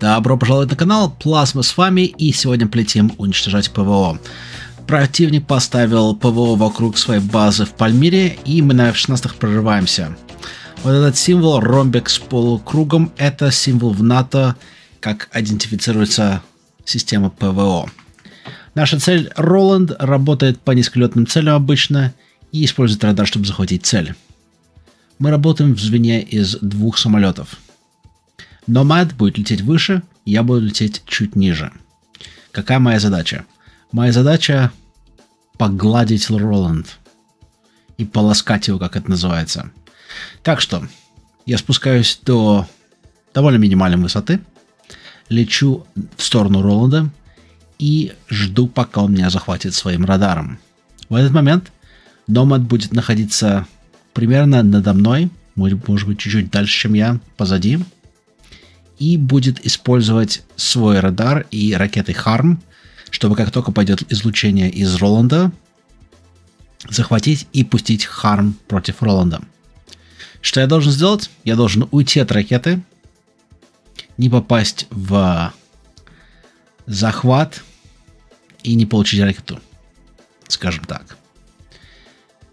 Добро пожаловать на канал, Плазма с вами, и сегодня полетим уничтожать ПВО. Противник поставил ПВО вокруг своей базы в Пальмире, и мы на F-16 прорываемся. Вот этот символ, ромбик с полукругом, это символ в НАТО, как идентифицируется система ПВО. Наша цель Роланд работает по низколетным целям обычно и использует радар, чтобы захватить цель. Мы работаем в звене из двух самолетов – Nomad будет лететь выше, я буду лететь чуть ниже. Какая моя задача? Моя задача погладить Роланд и полоскать его, как это называется. Так что я спускаюсь до довольно минимальной высоты, лечу в сторону Роланда и жду, пока он меня захватит своим радаром. В этот момент Nomad будет находиться примерно надо мной, может быть чуть-чуть дальше, чем я, позади, и будет использовать свой радар и ракеты Харм, чтобы как только пойдет излучение из Роланда, захватить и пустить Харм против Роланда. Что я должен сделать? Я должен уйти от ракеты, не попасть в захват и не получить ракету. Скажем так.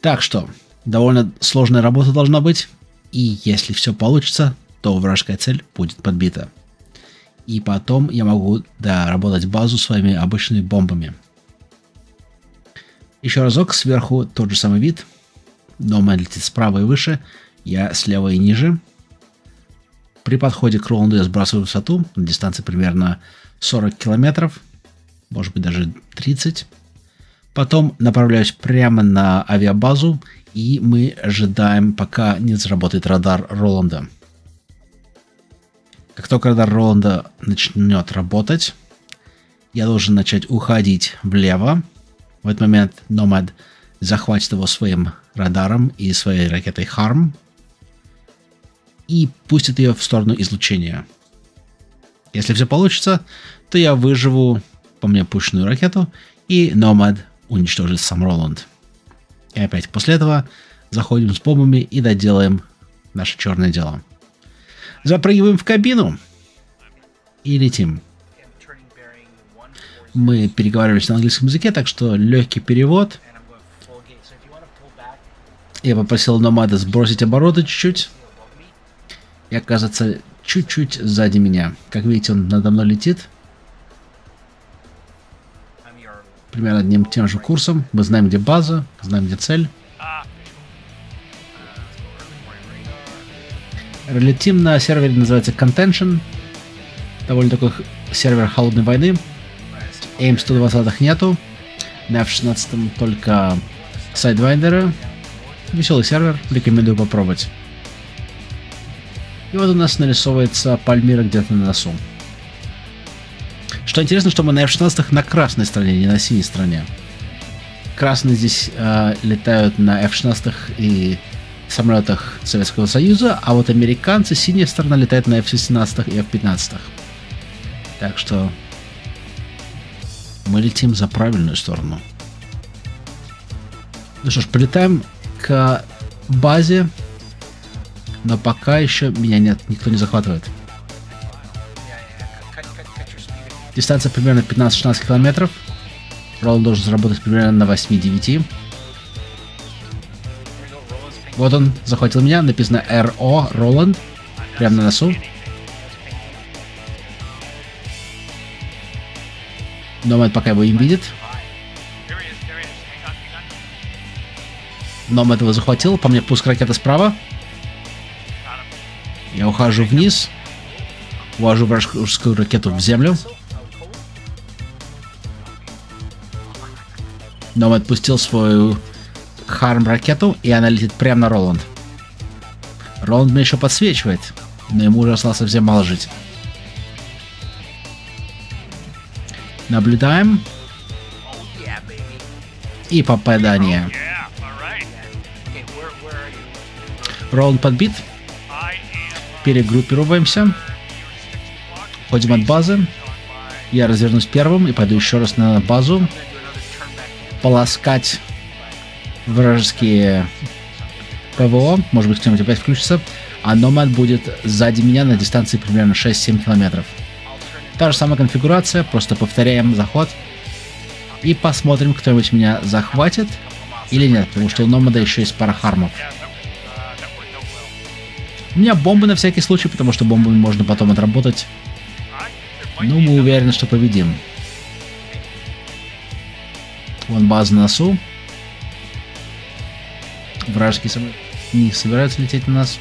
Так что, довольно сложная работа должна быть. И если все получится, то вражеская цель будет подбита. И потом я могу да, работать базу своими обычными бомбами. Еще разок сверху тот же самый вид. Номад летит справа и выше, я слева и ниже. При подходе к Роланду я сбрасываю высоту на дистанции примерно 40 километров, может быть даже 30. Потом направляюсь прямо на авиабазу, и мы ожидаем, пока не заработает радар Роланда. Как только радар Роланда начнет работать, я должен начать уходить влево. В этот момент Nomad захватит его своим радаром и своей ракетой Harm и пустит ее в сторону излучения. Если все получится, то я выживу по мне пущенную ракету, и Nomad уничтожит сам Роланд. И опять после этого заходим с бомбами и доделаем наше черное дело. Запрыгиваем в кабину и летим. Мы переговаривались на английском языке, так что легкий перевод. Я попросил Номада сбросить обороты чуть-чуть. И оказаться чуть-чуть сзади меня. Как видите, он надо мной летит. Примерно одним тем же курсом. Мы знаем, где база, знаем, где цель. Летим на сервере, называется Contention. Довольно такой сервер холодной войны. AIM 120 нету. На F16 только сайдвайдеры. Веселый сервер, рекомендую попробовать. И вот у нас нарисовывается Пальмира где-то на носу. Что интересно, что мы на F16 на красной стороне, не на синей стороне. Красные здесь э, летают на F16 и самолетах Советского Союза, а вот американцы, синяя сторона, летает на F-16 и F-15. Так что мы летим за правильную сторону. Ну что ж, полетаем к базе, но пока еще меня нет, никто не захватывает. Дистанция примерно 15-16 километров. Ролл должен заработать примерно на 8-9. Вот он захватил меня, написано RO, Роланд, прямо на носу. Номад пока его им видит. Номад его захватил, по мне пуск ракеты справа. Я ухожу вниз, увожу вражескую ракету в землю. Номад пустил свою Харм ракету, и она летит прямо на Роланд. Роланд мне еще подсвечивает, но ему уже осталось совсем мало жить. Наблюдаем. И попадание. Роланд подбит. Перегруппируемся. Ходим от базы. Я развернусь первым и пойду еще раз на базу. Полоскать вражеские ПВО. Может быть, кто-нибудь опять включится. А Номад будет сзади меня на дистанции примерно 6-7 километров. Та же самая конфигурация, просто повторяем заход. И посмотрим, кто-нибудь меня захватит или нет, потому что у Номада еще есть пара хармов. У меня бомбы на всякий случай, потому что бомбами можно потом отработать. Но мы уверены, что победим. Вон база на носу. Вражеские самолеты не собираются лететь на нас.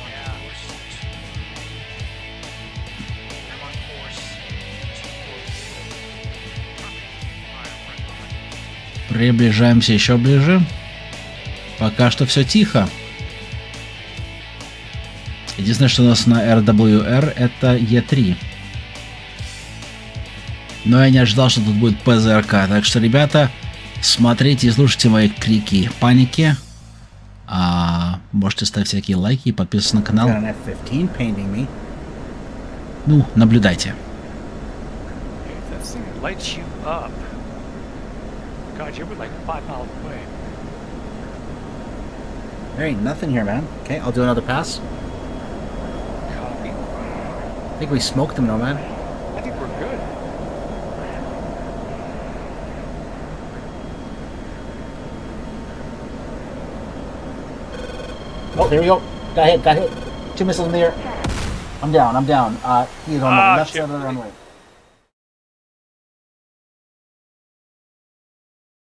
Приближаемся еще ближе. Пока что все тихо. Единственное, что у нас на RWR это E3. Но я не ожидал, что тут будет ПЗРК. Так что, ребята, смотрите и слушайте мои крики паники. А, можете ставить всякие лайки и подписываться на канал. Ну, наблюдайте. God, you were like five miles away. There ain't nothing here, man. Okay, I'll do another pass. Copy. I think we smoked them, no, man. Oh, there we go. Got hit, got hit. Two missiles in the air. I'm down, I'm down. Uh, he's on Ah, the left shit. side of the runway.